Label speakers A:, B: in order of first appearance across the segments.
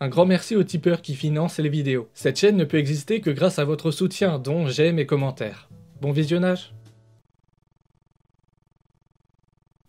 A: Un grand merci aux tipeurs qui financent les vidéos. Cette chaîne ne peut exister que grâce à votre soutien, dont j'aime et commentaires. Bon visionnage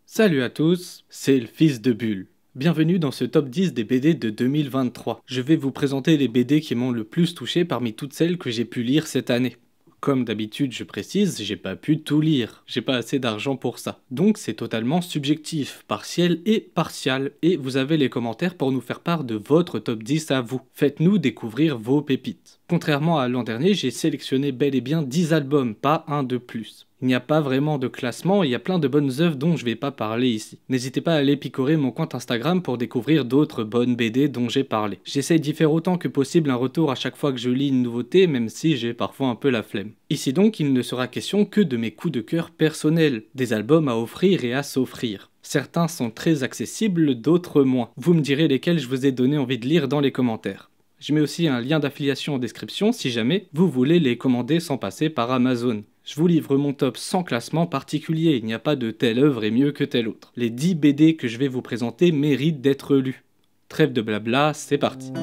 B: Salut à tous, c'est le fils de Bulle. Bienvenue dans ce top 10 des BD de 2023. Je vais vous présenter les BD qui m'ont le plus touché parmi toutes celles que j'ai pu lire cette année. Comme d'habitude, je précise, j'ai pas pu tout lire. J'ai pas assez d'argent pour ça. Donc c'est totalement subjectif, partiel et partial. Et vous avez les commentaires pour nous faire part de votre top 10 à vous. Faites-nous découvrir vos pépites. Contrairement à l'an dernier, j'ai sélectionné bel et bien 10 albums, pas un de plus. Il n'y a pas vraiment de classement, il y a plein de bonnes œuvres dont je vais pas parler ici. N'hésitez pas à aller picorer mon compte Instagram pour découvrir d'autres bonnes BD dont j'ai parlé. J'essaye d'y faire autant que possible un retour à chaque fois que je lis une nouveauté, même si j'ai parfois un peu la flemme. Ici donc, il ne sera question que de mes coups de cœur personnels, des albums à offrir et à s'offrir. Certains sont très accessibles, d'autres moins. Vous me direz lesquels je vous ai donné envie de lire dans les commentaires. Je mets aussi un lien d'affiliation en description si jamais vous voulez les commander sans passer par Amazon. Je vous livre mon top sans classement particulier, il n'y a pas de telle œuvre est mieux que telle autre. Les 10 BD que je vais vous présenter méritent d'être lus. Trêve de blabla, c'est parti.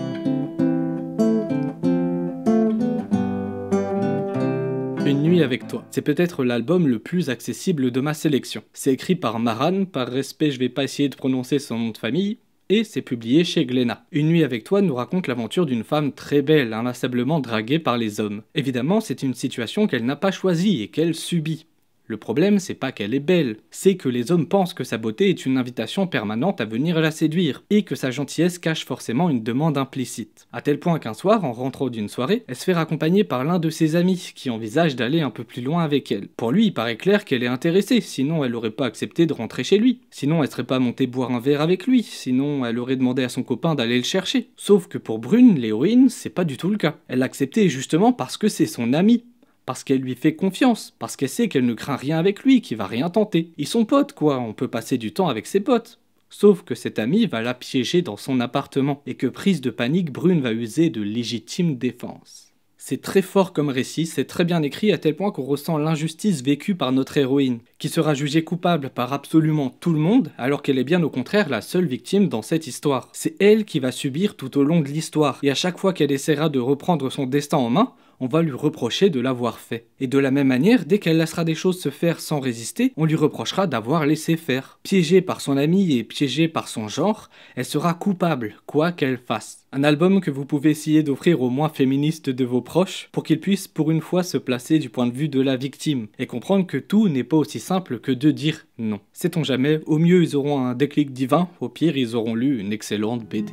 B: Une nuit avec toi. C'est peut-être l'album le plus accessible de ma sélection. C'est écrit par Maran, par respect je vais pas essayer de prononcer son nom de famille, et c'est publié chez Glénat. Une nuit avec toi nous raconte l'aventure d'une femme très belle, inlassablement draguée par les hommes. Évidemment, c'est une situation qu'elle n'a pas choisie et qu'elle subit. Le problème, c'est pas qu'elle est belle, c'est que les hommes pensent que sa beauté est une invitation permanente à venir la séduire, et que sa gentillesse cache forcément une demande implicite. À tel point qu'un soir, en rentrant d'une soirée, elle se fait raccompagner par l'un de ses amis, qui envisage d'aller un peu plus loin avec elle. Pour lui, il paraît clair qu'elle est intéressée, sinon elle aurait pas accepté de rentrer chez lui. Sinon, elle serait pas montée boire un verre avec lui, sinon elle aurait demandé à son copain d'aller le chercher. Sauf que pour Brune, l'héroïne, c'est pas du tout le cas. Elle l'a accepté justement parce que c'est son ami, parce qu'elle lui fait confiance, parce qu'elle sait qu'elle ne craint rien avec lui, qu'il va rien tenter. Ils sont potes, quoi, on peut passer du temps avec ses potes. Sauf que cet ami va la piéger dans son appartement, et que prise de panique, Brune va user de légitime défense. C'est très fort comme récit, c'est très bien écrit à tel point qu'on ressent l'injustice vécue par notre héroïne, qui sera jugée coupable par absolument tout le monde, alors qu'elle est bien au contraire la seule victime dans cette histoire. C'est elle qui va subir tout au long de l'histoire, et à chaque fois qu'elle essaiera de reprendre son destin en main, on va lui reprocher de l'avoir fait. Et de la même manière, dès qu'elle laissera des choses se faire sans résister, on lui reprochera d'avoir laissé faire. Piégée par son ami et piégée par son genre, elle sera coupable, quoi qu'elle fasse. Un album que vous pouvez essayer d'offrir aux moins féministes de vos proches pour qu'ils puissent pour une fois se placer du point de vue de la victime et comprendre que tout n'est pas aussi simple que de dire non. Sait-on jamais, au mieux ils auront un déclic divin, au pire ils auront lu une excellente BD.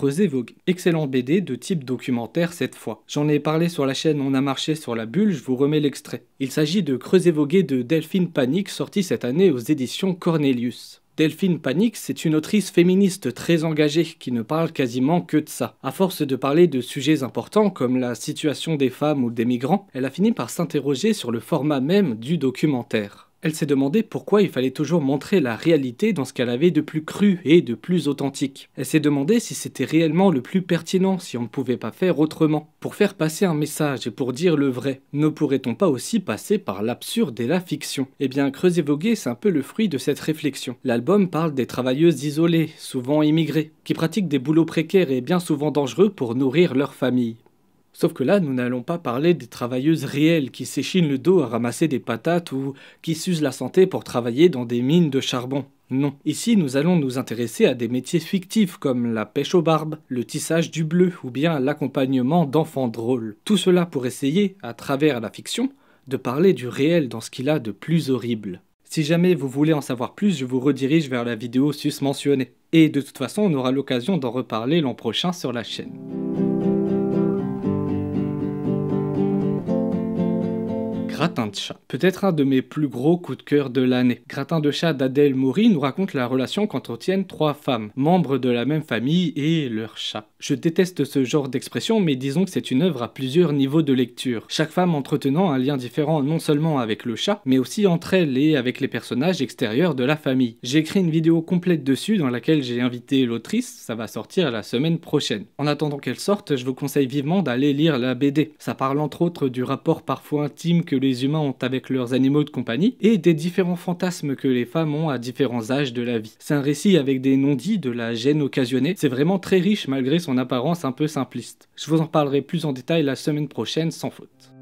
B: Creuser Vogue. Excellent BD de type documentaire cette fois. J'en ai parlé sur la chaîne On a marché sur la bulle, je vous remets l'extrait. Il s'agit de Creuser Vogue de Delphine Panique, sorti cette année aux éditions Cornelius. Delphine Panique, c'est une autrice féministe très engagée qui ne parle quasiment que de ça. À force de parler de sujets importants comme la situation des femmes ou des migrants, elle a fini par s'interroger sur le format même du documentaire. Elle s'est demandé pourquoi il fallait toujours montrer la réalité dans ce qu'elle avait de plus cru et de plus authentique. Elle s'est demandé si c'était réellement le plus pertinent, si on ne pouvait pas faire autrement. Pour faire passer un message et pour dire le vrai, ne pourrait-on pas aussi passer par l'absurde et la fiction? Eh bien, Creuser Voguer, c'est un peu le fruit de cette réflexion. L'album parle des travailleuses isolées, souvent immigrées, qui pratiquent des boulots précaires et bien souvent dangereux pour nourrir leur famille. Sauf que là, nous n'allons pas parler des travailleuses réelles qui s'échinent le dos à ramasser des patates ou qui s'usent la santé pour travailler dans des mines de charbon. Non. Ici, nous allons nous intéresser à des métiers fictifs comme la pêche aux barbes, le tissage du bleu ou bien l'accompagnement d'enfants drôles. Tout cela pour essayer, à travers la fiction, de parler du réel dans ce qu'il a de plus horrible. Si jamais vous voulez en savoir plus, je vous redirige vers la vidéo sus-mentionnée. Et de toute façon, on aura l'occasion d'en reparler l'an prochain sur la chaîne. Gratin de chat. Peut-être un de mes plus gros coups de cœur de l'année. Gratin de chat d'Adèle Maury nous raconte la relation qu'entretiennent trois femmes, membres de la même famille et leur chat. Je déteste ce genre d'expression, mais disons que c'est une œuvre à plusieurs niveaux de lecture. Chaque femme entretenant un lien différent non seulement avec le chat, mais aussi entre elles et avec les personnages extérieurs de la famille. J'ai écrit une vidéo complète dessus dans laquelle j'ai invité l'autrice, ça va sortir la semaine prochaine. En attendant qu'elle sorte, je vous conseille vivement d'aller lire la BD. Ça parle entre autres du rapport parfois intime que les humains ont avec leurs animaux de compagnie, et des différents fantasmes que les femmes ont à différents âges de la vie. C'est un récit avec des non-dits, de la gêne occasionnée, c'est vraiment très riche malgré son apparence un peu simpliste. Je vous en parlerai plus en détail la semaine prochaine sans faute.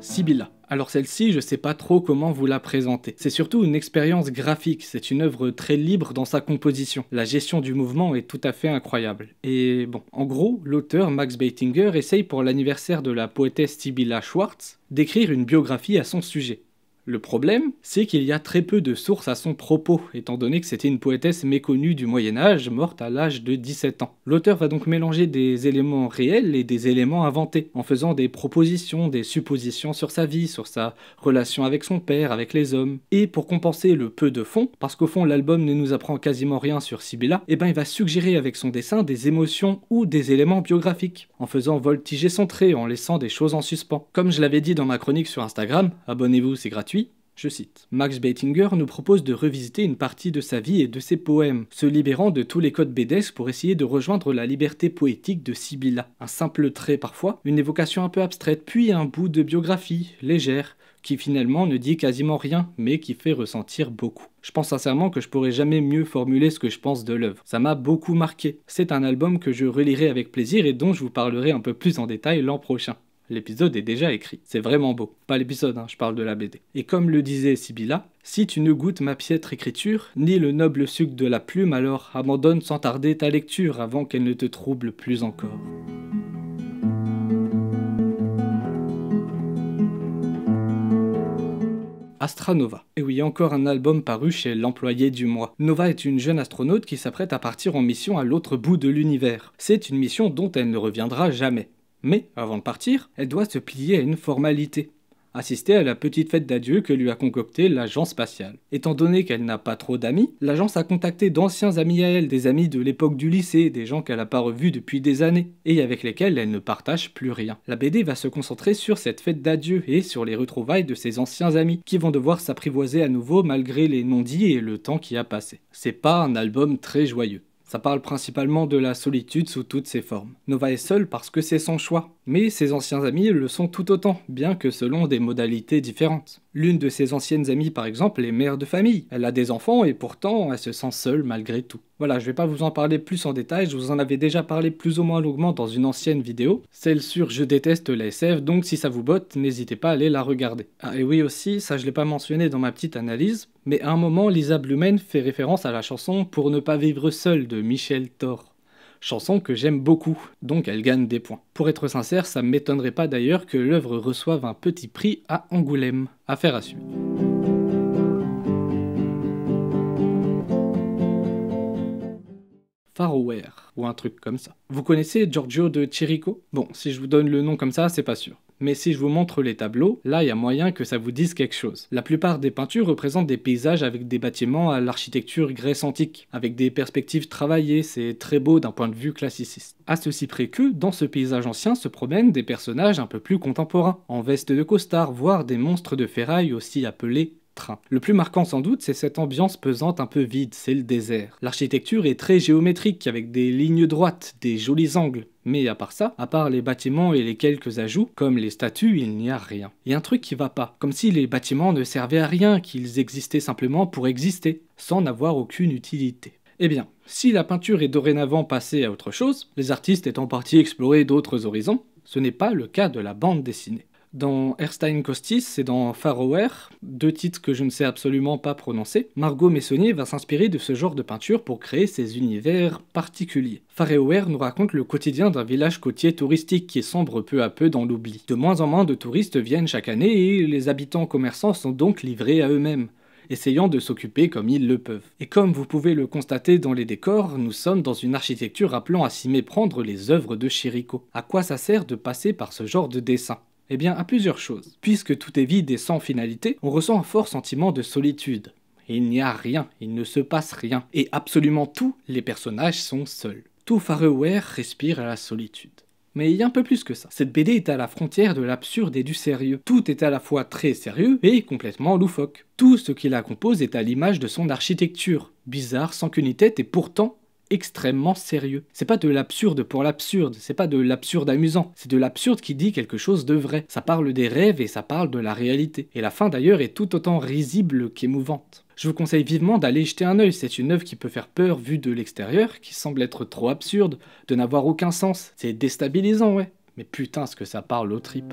B: Sibylla. Alors celle-ci, je sais pas trop comment vous la présenter. C'est surtout une expérience graphique, c'est une œuvre très libre dans sa composition. La gestion du mouvement est tout à fait incroyable. Et bon, en gros, l'auteur Max Beitinger essaye pour l'anniversaire de la poétesse Sibylla Schwartz d'écrire une biographie à son sujet. Le problème, c'est qu'il y a très peu de sources à son propos, étant donné que c'était une poétesse méconnue du Moyen Âge, morte à l'âge de 17 ans. L'auteur va donc mélanger des éléments réels et des éléments inventés, en faisant des propositions, des suppositions sur sa vie, sur sa relation avec son père, avec les hommes. Et pour compenser le peu de fond, parce qu'au fond l'album ne nous apprend quasiment rien sur Sibylla, eh ben il va suggérer avec son dessin des émotions ou des éléments biographiques, en faisant voltiger son trait, en laissant des choses en suspens. Comme je l'avais dit dans ma chronique sur Instagram, abonnez-vous, c'est gratuit je cite. Max Beitinger nous propose de revisiter une partie de sa vie et de ses poèmes, se libérant de tous les codes bédesques pour essayer de rejoindre la liberté poétique de Sibylla. Un simple trait parfois, une évocation un peu abstraite, puis un bout de biographie, légère, qui finalement ne dit quasiment rien, mais qui fait ressentir beaucoup. Je pense sincèrement que je pourrais jamais mieux formuler ce que je pense de l'œuvre. Ça m'a beaucoup marqué. C'est un album que je relirai avec plaisir et dont je vous parlerai un peu plus en détail l'an prochain. L'épisode est déjà écrit. C'est vraiment beau. Pas l'épisode, hein, je parle de la BD. Et comme le disait Sibylla, si tu ne goûtes ma piètre écriture, ni le noble sucre de la plume, alors abandonne sans tarder ta lecture avant qu'elle ne te trouble plus encore. Astranova. Et oui, encore un album paru chez l'employé du mois. Nova est une jeune astronaute qui s'apprête à partir en mission à l'autre bout de l'univers. C'est une mission dont elle ne reviendra jamais. Mais, avant de partir, elle doit se plier à une formalité assister à la petite fête d'adieu que lui a concoctée l'agence spatiale. Étant donné qu'elle n'a pas trop d'amis, l'agence a contacté d'anciens amis à elle, des amis de l'époque du lycée, des gens qu'elle n'a pas revus depuis des années, et avec lesquels elle ne partage plus rien. La BD va se concentrer sur cette fête d'adieu et sur les retrouvailles de ses anciens amis, qui vont devoir s'apprivoiser à nouveau malgré les non-dits et le temps qui a passé. C'est pas un album très joyeux. Ça parle principalement de la solitude sous toutes ses formes. Nova est seule parce que c'est son choix, mais ses anciens amis le sont tout autant, bien que selon des modalités différentes. L'une de ses anciennes amies par exemple est mère de famille, elle a des enfants et pourtant elle se sent seule malgré tout. Voilà, je vais pas vous en parler plus en détail, je vous en avais déjà parlé plus ou moins longuement dans une ancienne vidéo, celle sur Je déteste la SF, donc si ça vous botte, n'hésitez pas à aller la regarder. Ah et oui aussi, ça je l'ai pas mentionné dans ma petite analyse, mais à un moment Lisa Blumen fait référence à la chanson Pour ne pas vivre seul de Michel Thor chanson que j'aime beaucoup, donc elle gagne des points. Pour être sincère, ça ne m'étonnerait pas d'ailleurs que l'œuvre reçoive un petit prix à Angoulême. Affaire à suivre. Faroware, ou un truc comme ça. Vous connaissez Giorgio de Chirico? Bon, si je vous donne le nom comme ça, c'est pas sûr mais si je vous montre les tableaux, là il y a moyen que ça vous dise quelque chose. La plupart des peintures représentent des paysages avec des bâtiments à l'architecture grèce antique, avec des perspectives travaillées, c'est très beau d'un point de vue classiciste. À ceci près que, dans ce paysage ancien se promènent des personnages un peu plus contemporains, en veste de costard, voire des monstres de ferraille aussi appelés le plus marquant sans doute, c'est cette ambiance pesante un peu vide, c'est le désert. L'architecture est très géométrique, avec des lignes droites, des jolis angles. Mais à part ça, à part les bâtiments et les quelques ajouts, comme les statues, il n'y a rien. Il y a un truc qui va pas, comme si les bâtiments ne servaient à rien, qu'ils existaient simplement pour exister, sans n'avoir aucune utilité. Eh bien, si la peinture est dorénavant passée à autre chose, les artistes étant partis explorer d'autres horizons, ce n'est pas le cas de la bande dessinée. Dans Erstein Kostis et dans Farrower, deux titres que je ne sais absolument pas prononcer, Margot Messonnier va s'inspirer de ce genre de peinture pour créer ses univers particuliers. Farrower nous raconte le quotidien d'un village côtier touristique qui sombre peu à peu dans l'oubli. De moins en moins de touristes viennent chaque année et les habitants commerçants sont donc livrés à eux-mêmes essayant de s'occuper comme ils le peuvent. Et comme vous pouvez le constater dans les décors, nous sommes dans une architecture appelant à s'y méprendre les œuvres de Chirico. À quoi ça sert de passer par ce genre de dessin? Eh bien, à plusieurs choses. Puisque tout est vide et sans finalité, on ressent un fort sentiment de solitude. Il n'y a rien, il ne se passe rien. Et absolument tous les personnages sont seuls. Tout Fareware respire à la solitude. Mais il y a un peu plus que ça. Cette BD est à la frontière de l'absurde et du sérieux. Tout est à la fois très sérieux et complètement loufoque. Tout ce qui la compose est à l'image de son architecture, bizarre, sans qu'une tête et pourtant extrêmement sérieux. C'est pas de l'absurde pour l'absurde, c'est pas de l'absurde amusant, c'est de l'absurde qui dit quelque chose de vrai. Ça parle des rêves et ça parle de la réalité. Et la fin d'ailleurs est tout autant risible qu'émouvante. Je vous conseille vivement d'aller jeter un œil, c'est une œuvre qui peut faire peur vue de l'extérieur, qui semble être trop absurde, de n'avoir aucun sens. C'est déstabilisant, ouais. Mais putain, ce que ça parle aux tripes.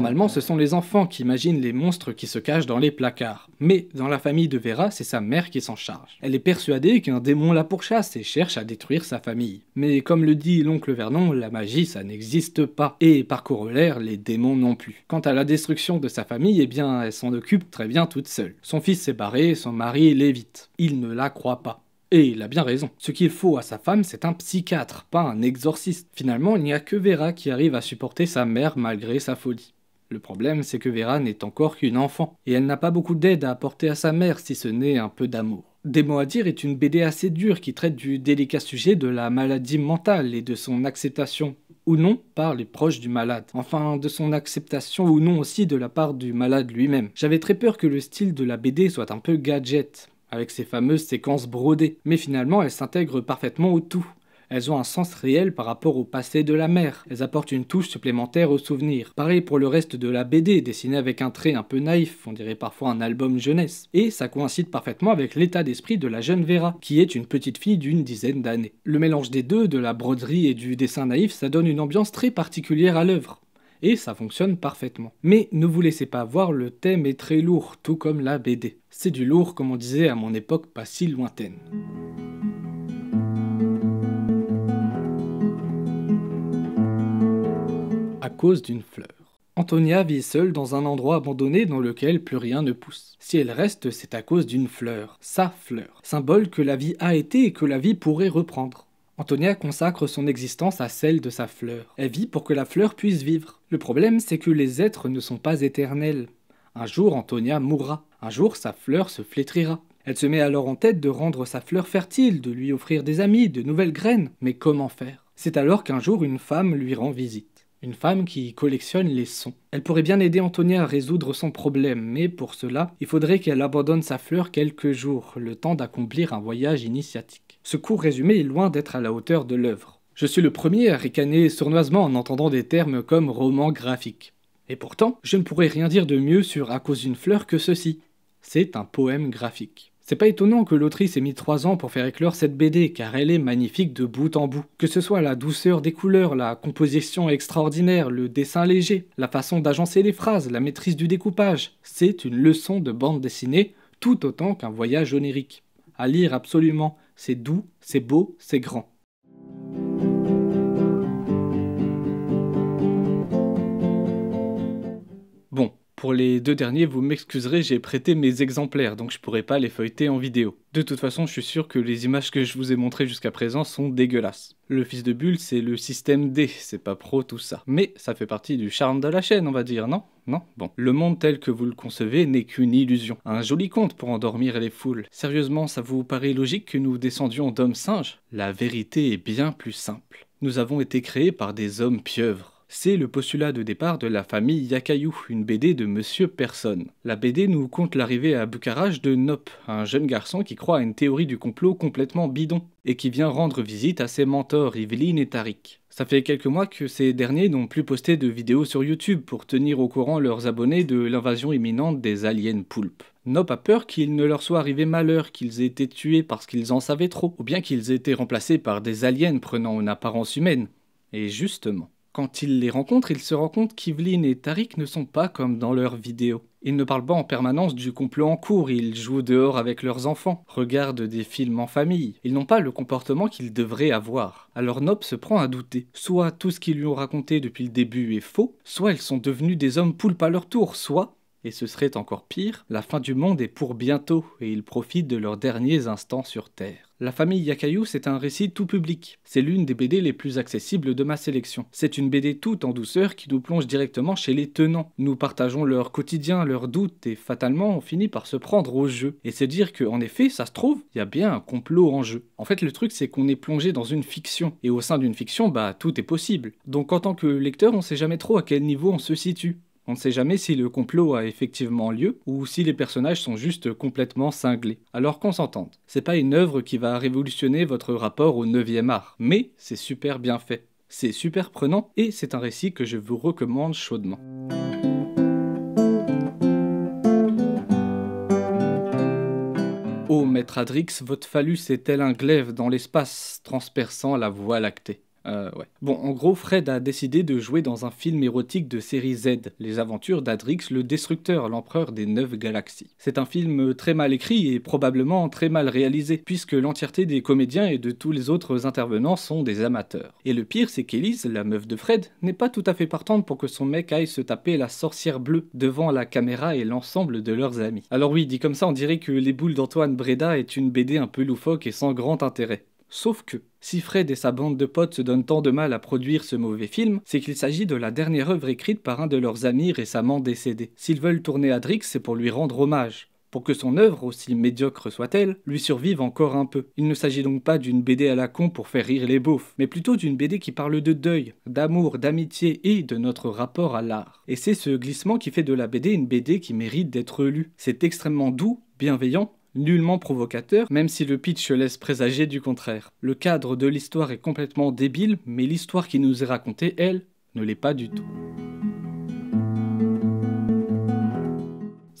B: Normalement, ce sont les enfants qui imaginent les monstres qui se cachent dans les placards. Mais dans la famille de Vera, c'est sa mère qui s'en charge. Elle est persuadée qu'un démon la pourchasse et cherche à détruire sa famille. Mais comme le dit l'oncle Vernon, la magie ça n'existe pas. Et par corollaire, les démons non plus. Quant à la destruction de sa famille, eh bien, elle s'en occupe très bien toute seule. Son fils s'est barré, son mari l'évite. Il ne la croit pas. Et il a bien raison. Ce qu'il faut à sa femme, c'est un psychiatre, pas un exorciste. Finalement, il n'y a que Vera qui arrive à supporter sa mère malgré sa folie. Le problème, c'est que Vera n'est encore qu'une enfant, et elle n'a pas beaucoup d'aide à apporter à sa mère si ce n'est un peu d'amour. Des mots à dire est une BD assez dure qui traite du délicat sujet de la maladie mentale et de son acceptation ou non par les proches du malade. Enfin, de son acceptation ou non aussi de la part du malade lui-même. J'avais très peur que le style de la BD soit un peu gadget, avec ses fameuses séquences brodées, mais finalement elle s'intègre parfaitement au tout. Elles ont un sens réel par rapport au passé de la mère. Elles apportent une touche supplémentaire au souvenir. Pareil pour le reste de la BD, dessinée avec un trait un peu naïf, on dirait parfois un album jeunesse. Et ça coïncide parfaitement avec l'état d'esprit de la jeune Vera, qui est une petite fille d'une dizaine d'années. Le mélange des deux, de la broderie et du dessin naïf, ça donne une ambiance très particulière à l'œuvre et ça fonctionne parfaitement. Mais ne vous laissez pas voir, le thème est très lourd, tout comme la BD. C'est du lourd comme on disait à mon époque pas si lointaine. Cause d'une fleur. Antonia vit seule dans un endroit abandonné dans lequel plus rien ne pousse. Si elle reste, c'est à cause d'une fleur, sa fleur, symbole que la vie a été et que la vie pourrait reprendre. Antonia consacre son existence à celle de sa fleur. Elle vit pour que la fleur puisse vivre. Le problème, c'est que les êtres ne sont pas éternels. Un jour, Antonia mourra. Un jour, sa fleur se flétrira. Elle se met alors en tête de rendre sa fleur fertile, de lui offrir des amis, de nouvelles graines. Mais comment faire? C'est alors qu'un jour une femme lui rend visite. Une femme qui collectionne les sons. Elle pourrait bien aider Antonia à résoudre son problème, mais pour cela, il faudrait qu'elle abandonne sa fleur quelques jours, le temps d'accomplir un voyage initiatique. Ce court résumé est loin d'être à la hauteur de l'œuvre. Je suis le premier à ricaner sournoisement en entendant des termes comme roman graphique. Et pourtant, je ne pourrais rien dire de mieux sur À cause d'une fleur que ceci. C'est un poème graphique. C'est pas étonnant que l'autrice ait mis trois ans pour faire éclore cette BD, car elle est magnifique de bout en bout. Que ce soit la douceur des couleurs, la composition extraordinaire, le dessin léger, la façon d'agencer les phrases, la maîtrise du découpage, c'est une leçon de bande dessinée tout autant qu'un voyage onirique. À lire absolument, c'est doux, c'est beau, c'est grand. Pour les deux derniers, vous m'excuserez, j'ai prêté mes exemplaires, donc je pourrais pas les feuilleter en vidéo. De toute façon, je suis sûr que les images que je vous ai montrées jusqu'à présent sont dégueulasses. Le fils de Bulle, c'est le système D, c'est pas pro tout ça. Mais ça fait partie du charme de la chaîne, on va dire, non? Non? Bon. Le monde tel que vous le concevez n'est qu'une illusion. Un joli conte pour endormir les foules. Sérieusement, ça vous paraît logique que nous descendions d'hommes singes? La vérité est bien plus simple. Nous avons été créés par des hommes pieuvres c'est le postulat de départ de la famille Yakayou, une BD de Monsieur Personne. La BD nous compte l'arrivée à Bucarach de Nop, un jeune garçon qui croit à une théorie du complot complètement bidon, et qui vient rendre visite à ses mentors Yveline et Tariq. Ça fait quelques mois que ces derniers n'ont plus posté de vidéos sur YouTube pour tenir au courant leurs abonnés de l'invasion imminente des aliens poulpes. Nop a peur qu'il ne leur soit arrivé malheur, qu'ils aient été tués parce qu'ils en savaient trop, ou bien qu'ils aient été remplacés par des aliens prenant une apparence humaine. Et justement. Quand il les rencontre, il se rend compte qu'Yveline et Tariq ne sont pas comme dans leurs vidéos. Ils ne parlent pas en permanence du complot en cours, ils jouent dehors avec leurs enfants, regardent des films en famille. Ils n'ont pas le comportement qu'ils devraient avoir. Alors Nop se prend à douter. Soit tout ce qu'ils lui ont raconté depuis le début est faux, soit ils sont devenus des hommes poulpes à leur tour, soit et ce serait encore pire, la fin du monde est pour bientôt et ils profitent de leurs derniers instants sur Terre. La famille Yakayu, c'est un récit tout public. C'est l'une des BD les plus accessibles de ma sélection. C'est une BD toute en douceur qui nous plonge directement chez les tenants. Nous partageons leur quotidien, leurs doutes et fatalement on finit par se prendre au jeu. Et c'est dire que, en effet, ça se trouve, il y a bien un complot en jeu. En fait, le truc c'est qu'on est plongé dans une fiction. Et au sein d'une fiction, bah tout est possible. Donc en tant que lecteur, on sait jamais trop à quel niveau on se situe. On ne sait jamais si le complot a effectivement lieu ou si les personnages sont juste complètement cinglés. Alors qu'on s'entende, c'est pas une œuvre qui va révolutionner votre rapport au 9e art, mais c'est super bien fait. C'est super prenant et c'est un récit que je vous recommande chaudement. Ô maître Adrix, votre phallus est tel un glaive dans l'espace, transperçant la voie lactée? Euh, ouais. Bon, en gros, Fred a décidé de jouer dans un film érotique de série Z, Les aventures d'Adrix le Destructeur, l'empereur des neuf galaxies. C'est un film très mal écrit et probablement très mal réalisé, puisque l'entièreté des comédiens et de tous les autres intervenants sont des amateurs. Et le pire, c'est qu'Elise, la meuf de Fred, n'est pas tout à fait partante pour que son mec aille se taper la sorcière bleue devant la caméra et l'ensemble de leurs amis. Alors oui, dit comme ça, on dirait que Les boules d'Antoine Breda est une BD un peu loufoque et sans grand intérêt. Sauf que, si Fred et sa bande de potes se donnent tant de mal à produire ce mauvais film, c'est qu'il s'agit de la dernière œuvre écrite par un de leurs amis récemment décédé. S'ils veulent tourner Adrix, c'est pour lui rendre hommage, pour que son œuvre, aussi médiocre soit-elle, lui survive encore un peu. Il ne s'agit donc pas d'une BD à la con pour faire rire les beaufs, mais plutôt d'une BD qui parle de deuil, d'amour, d'amitié et de notre rapport à l'art. Et c'est ce glissement qui fait de la BD une BD qui mérite d'être lue. C'est extrêmement doux, bienveillant, nullement provocateur, même si le pitch laisse présager du contraire. Le cadre de l'histoire est complètement débile, mais l'histoire qui nous est racontée, elle, ne l'est pas du tout.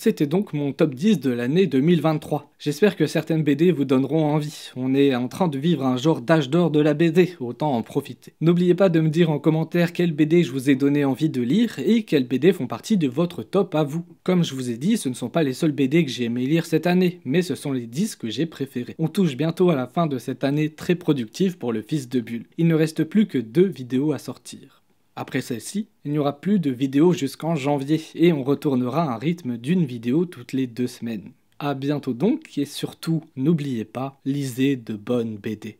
B: C'était donc mon top 10 de l'année 2023. J'espère que certaines BD vous donneront envie. On est en train de vivre un genre d'âge d'or de la BD, autant en profiter. N'oubliez pas de me dire en commentaire quelles BD je vous ai donné envie de lire et quelles BD font partie de votre top à vous. Comme je vous ai dit, ce ne sont pas les seules BD que j'ai aimé lire cette année, mais ce sont les 10 que j'ai préférés. On touche bientôt à la fin de cette année très productive pour le fils de Bulle. Il ne reste plus que deux vidéos à sortir. Après celle-ci, il n'y aura plus de vidéos jusqu'en janvier et on retournera à un rythme d'une vidéo toutes les deux semaines. A bientôt donc et surtout n'oubliez pas, lisez de bonnes BD.